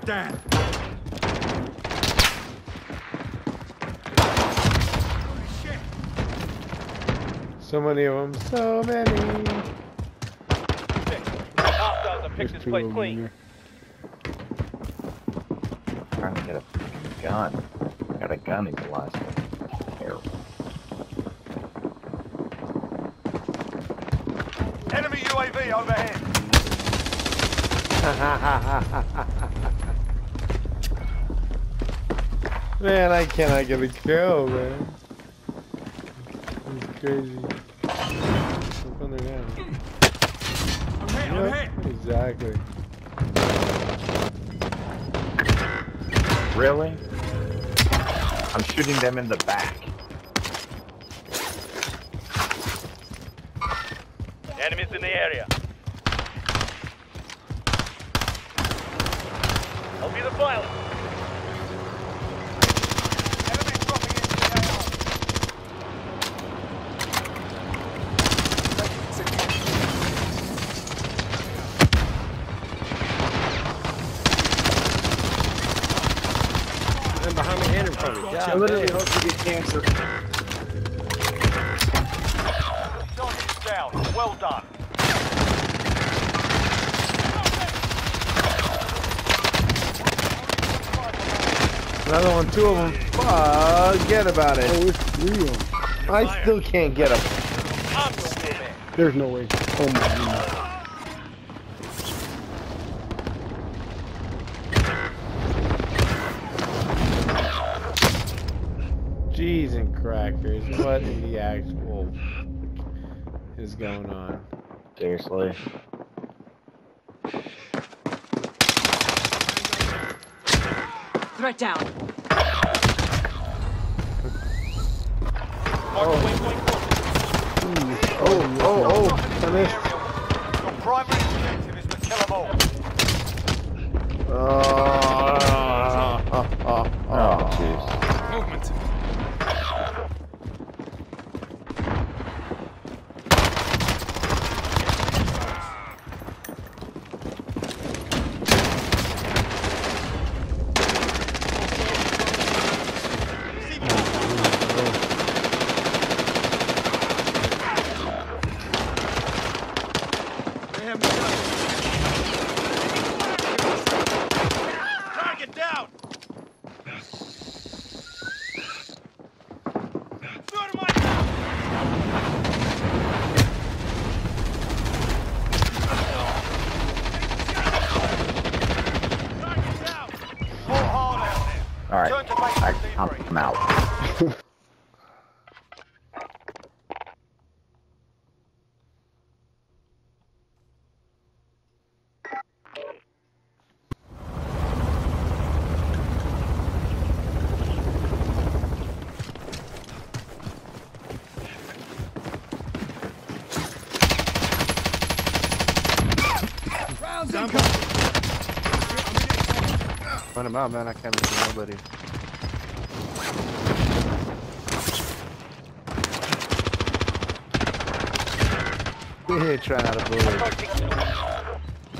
Get down. Holy shit. So many of them. So many. Hostiles have picked this place of them in clean. here. trying to get a fucking gun. Got a gun in the last one. Terrible. Enemy UAV overhead. Man, I cannot get a kill, man. It's crazy. Look on their down. I'm hit, I'm hit. Exactly. Really? I'm shooting them in the back. Enemies in the area. I'll be the pilot. Enemy dropping into the AO. And behind me and in front of me. I literally damn. hope you get cancer. Target is down. Well done. Another one, two of them. Forget about Oh, it. there's three of them. I still can't get them. I'm still there. There's no way. Oh my god. Jeez and crackers. What in the actual is going on? Seriously. Threat down. Mark the waypoint course. Oh, oh, oh! I missed. Your primary objective is to kill them all. Oh, oh, oh, Oh, jeez. Movement. They have me Target down. Target down. Fought hard out there. Alright. Turn to base I, and I'm, debrief. I'm out. Run him out, man. I can't see nobody. Yeah, trying out a bullet.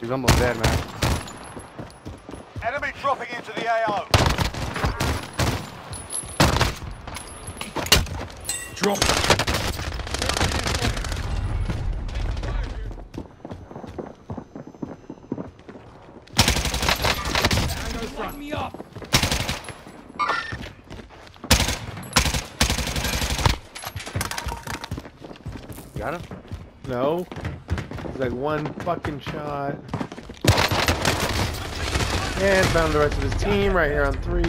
He's almost dead, man. Enemy dropping into the AO. Drop. Lock me up. Got him? No. It's like one fucking shot. And found the rest of his team right here on three.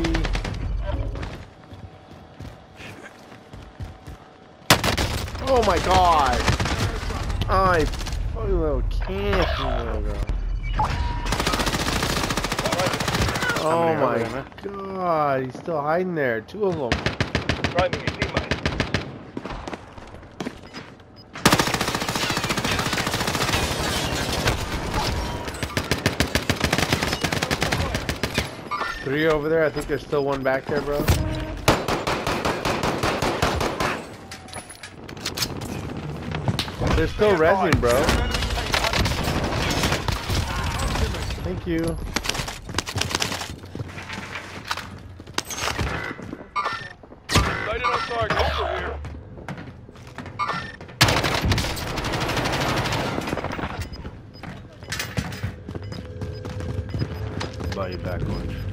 Oh my god! I fucking little can't logo. Oh my god, he's still hiding there. Two of them. Three over there. I think there's still one back there, bro. There's still resin, bro. Thank you. Buy you back lunch.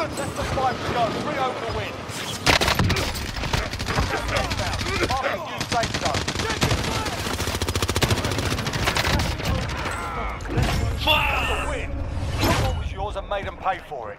On there. Gas is to go. Bring over the win. Marking new safe zone. The win. Took what was yours and made them pay for it.